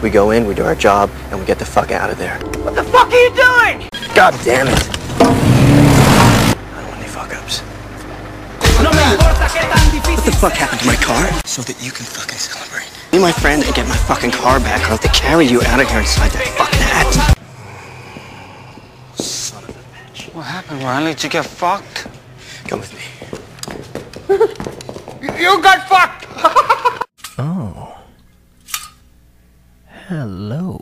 We go in, we do our job, and we get the fuck out of there. What the fuck are you doing? God damn it. I don't want any fuck-ups. What the fuck happened to my car? So that you can fucking celebrate. Me, my friend, and get my fucking car back. I'll have to carry you out of here inside that fucking hat. Son of a bitch. What happened, Riley? Did you get fucked? Come with me. you got fucked! Hello.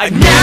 I've never